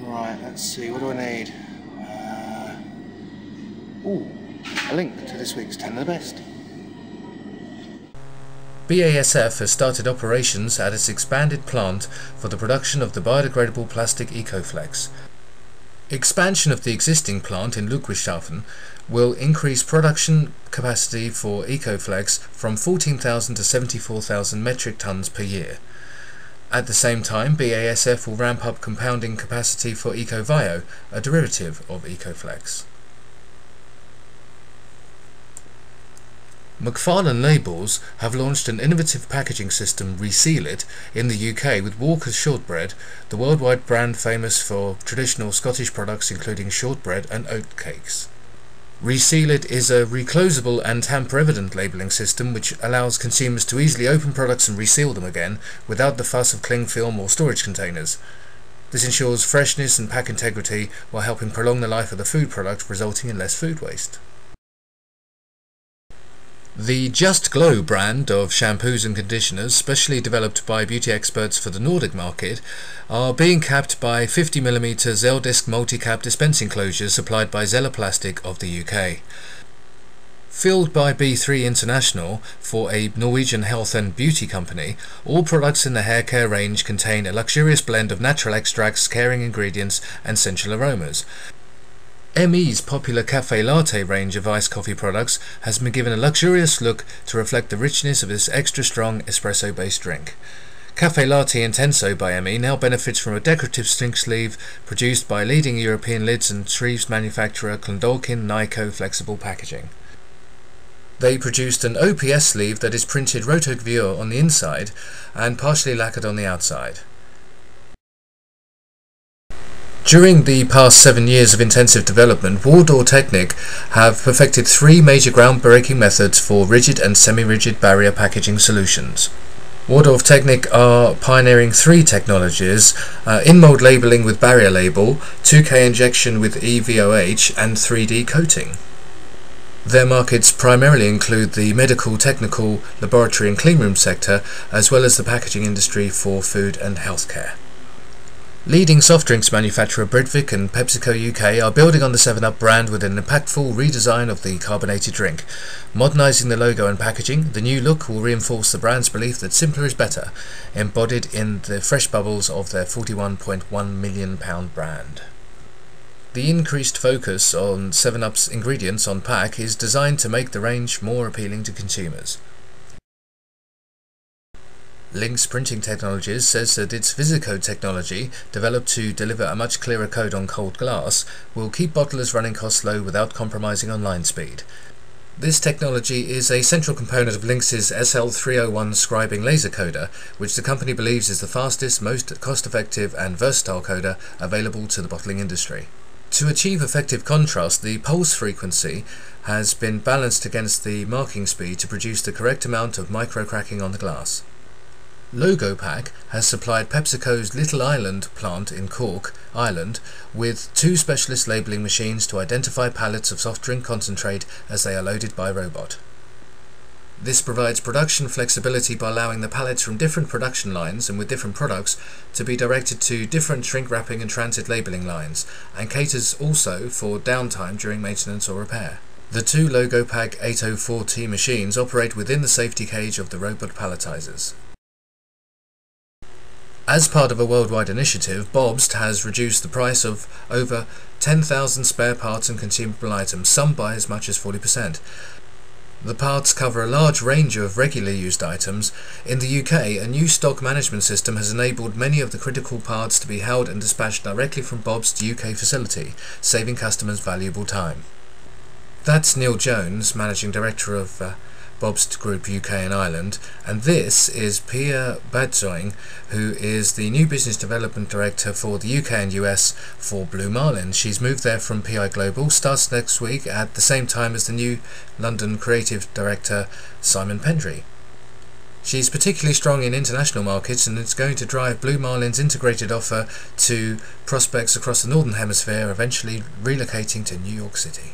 Right, let's see, what do I need? Uh, ooh, a link to this week's 10 of the Best. BASF has started operations at its expanded plant for the production of the biodegradable plastic EcoFlex. Expansion of the existing plant in Ludwigshafen will increase production capacity for EcoFlex from 14,000 to 74,000 metric tons per year. At the same time, BASF will ramp up compounding capacity for EcoVio, a derivative of EcoFlex. MacFarlane Labels have launched an innovative packaging system, Reseal It, in the UK with Walker's Shortbread, the worldwide brand famous for traditional Scottish products including shortbread and oat cakes. Reseal It is a reclosable and tamper-evident labelling system which allows consumers to easily open products and reseal them again without the fuss of cling film or storage containers. This ensures freshness and pack integrity while helping prolong the life of the food product resulting in less food waste. The Just Glow brand of shampoos and conditioners, specially developed by beauty experts for the Nordic market, are being capped by 50mm Zeldisc multi-cap dispensing closures supplied by Zeller Plastik of the UK. Filled by B3 International for a Norwegian health and beauty company, all products in the hair care range contain a luxurious blend of natural extracts, caring ingredients and sensual aromas, ME's popular Cafe Latte range of iced coffee products has been given a luxurious look to reflect the richness of this extra strong espresso based drink. Cafe Latte Intenso by ME now benefits from a decorative string sleeve produced by leading European lids and sleeves manufacturer Clondalkin Nyco Flexible Packaging. They produced an OPS sleeve that is printed rotogravure on the inside and partially lacquered on the outside. During the past seven years of intensive development, Waldorf Technik have perfected three major groundbreaking methods for rigid and semi-rigid barrier packaging solutions. Waldorf Technik are pioneering three technologies, uh, in-mold labeling with barrier label, 2K injection with EVOH, and 3D coating. Their markets primarily include the medical, technical, laboratory and cleanroom sector, as well as the packaging industry for food and healthcare. Leading soft drinks manufacturer Britvic and PepsiCo UK are building on the 7up brand with an impactful redesign of the carbonated drink. Modernising the logo and packaging, the new look will reinforce the brand's belief that simpler is better, embodied in the fresh bubbles of their £41.1 million brand. The increased focus on 7up's ingredients on pack is designed to make the range more appealing to consumers. Linx Printing Technologies says that its VisiCode technology, developed to deliver a much clearer code on cold glass, will keep bottlers running costs low without compromising on line speed. This technology is a central component of Linx's SL301 scribing laser coder, which the company believes is the fastest, most cost-effective and versatile coder available to the bottling industry. To achieve effective contrast, the pulse frequency has been balanced against the marking speed to produce the correct amount of micro-cracking on the glass. Logopak has supplied PepsiCo's Little Island plant in Cork, Ireland, with two specialist labelling machines to identify pallets of soft drink concentrate as they are loaded by robot. This provides production flexibility by allowing the pallets from different production lines and with different products to be directed to different shrink wrapping and transit labelling lines, and caters also for downtime during maintenance or repair. The two Logopak 804T machines operate within the safety cage of the robot palletizers. As part of a worldwide initiative, Bobst has reduced the price of over 10,000 spare parts and consumable items, some by as much as 40%. The parts cover a large range of regularly used items. In the UK, a new stock management system has enabled many of the critical parts to be held and dispatched directly from Bobst's UK facility, saving customers valuable time. That's Neil Jones, Managing Director of uh, Bobst Group UK and Ireland, and this is Pia Badzoing, who is the new business development director for the UK and US for Blue Marlin. She's moved there from PI Global, starts next week at the same time as the new London creative director Simon Pendry. She's particularly strong in international markets and it's going to drive Blue Marlin's integrated offer to prospects across the Northern Hemisphere, eventually relocating to New York City.